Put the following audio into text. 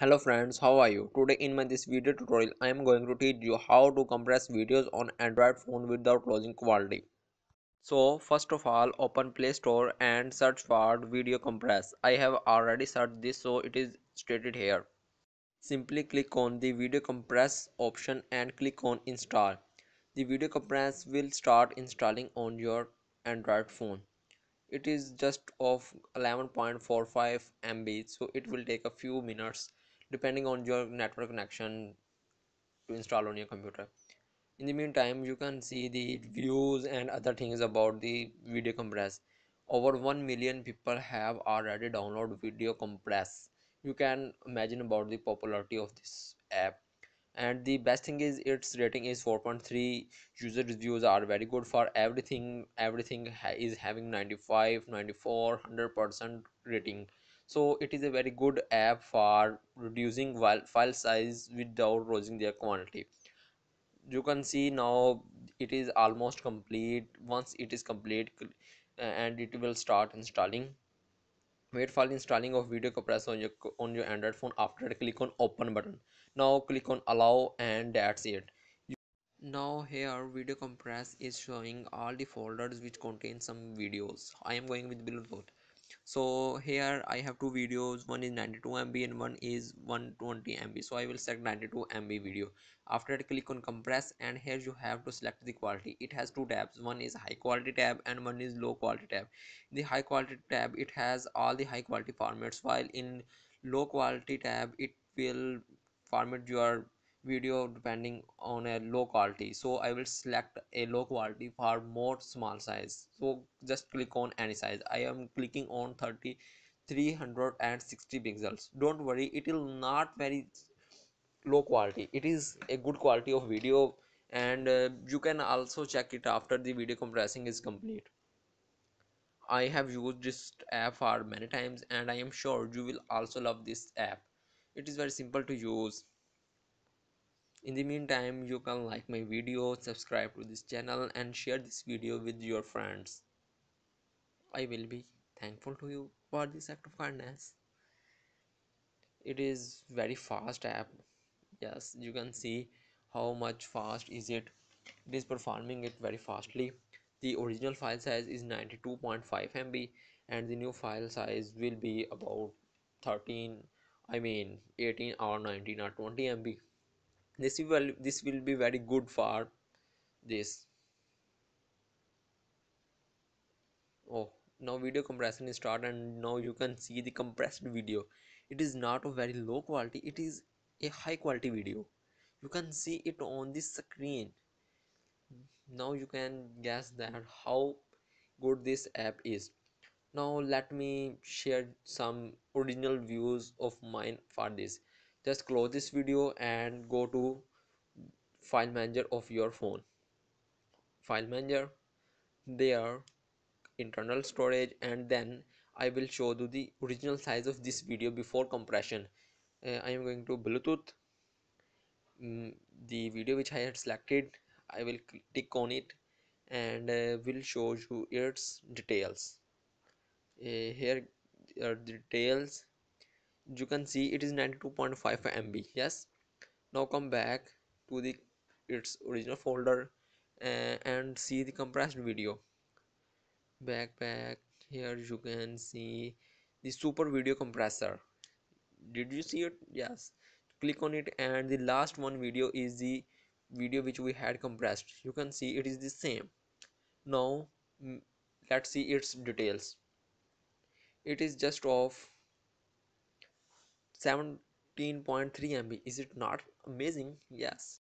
hello friends how are you? Today in my this video tutorial i am going to teach you how to compress videos on android phone without losing quality. So first of all open play store and search for video compress. I have already searched this so it is stated here. Simply click on the video compress option and click on install. The video compress will start installing on your android phone. It is just of 11.45 MB so it will take a few minutes depending on your network connection to install on your computer. In the meantime you can see the views and other things about the video compress. Over 1 million people have already downloaded video compress. You can imagine about the popularity of this app. And the best thing is its rating is 4.3 user reviews are very good for everything everything is having 95 94 100 percent rating so it is a very good app for reducing file size without losing their quantity you can see now it is almost complete. Once it is complete uh, and it will start installing. Wait for installing of video compressor on your on your android phone. After click on open button. Now click on allow and that's it. Now here video compress is showing all the folders which contain some videos. I am going with bluetooth so here i have two videos. One is 92 mb and one is 120 mb so i will select 92 mb video. After that click on compress and here you have to select the quality. It has two tabs. One is high quality tab and one is low quality tab. The high quality tab it has all the high quality formats while in low quality tab it will format your video depending on a low quality. So i will select a low quality for more small size. So just click on any size. I am clicking on 30 360 pixels. Don't worry it will not very low quality. It is a good quality of video and uh, you can also check it after the video compressing is complete. I have used this app for many times and i am sure you will also love this app. It is very simple to use in the meantime you can like my video subscribe to this channel and share this video with your friends. I will be thankful to you for this act of kindness. It is very fast app. Yes you can see how much fast is it. It is performing it very fastly. The original file size is 92.5 MB and the new file size will be about 13 I mean 18 or 19 or 20 MB this will this will be very good for this. Oh now video compression is start and now you can see the compressed video. It is not a very low quality it is a high quality video. You can see it on this screen. Now you can guess that how good this app is. Now let me share some original views of mine for this just close this video and go to file manager of your phone. File manager there internal storage and then I will show you the original size of this video before compression. Uh, I am going to Bluetooth. Mm, the video which I had selected I will click on it and uh, will show you its details. Uh, here are the details you can see it is 92.5 MB yes. Now come back to the its original folder uh, and see the compressed video. Back backpack here you can see the super video compressor. Did you see it? Yes. Click on it and the last one video is the video which we had compressed. You can see it is the same. Now let's see its details. It is just of 17.3 MB is it not amazing? Yes